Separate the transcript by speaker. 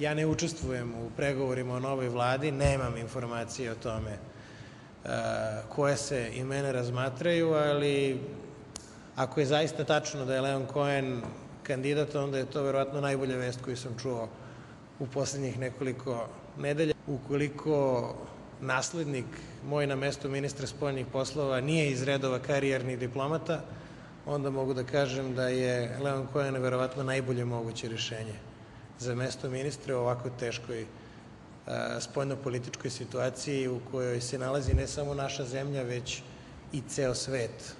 Speaker 1: Ja ne učestvujem u pregovorima o novoj vladi, nemam informacije o tome e, koje se imene razmatraju, ali ako je zaista tačno da je Leon Cohen kandidat, onda je to verovatno najbolja vest koju sam čuo u poslednjih nekoliko nedelja. Ukoliko naslednik moj na mestu ministra spoljnih poslova nije iz redova karijernih diplomata, onda mogu da kažem da je Leon Cohen verovatno najbolje moguće rešenje za mesto ministra u ovako teškoj spoljnopolitičkoj situaciji u kojoj se nalazi ne samo naša zemlja, već i ceo svet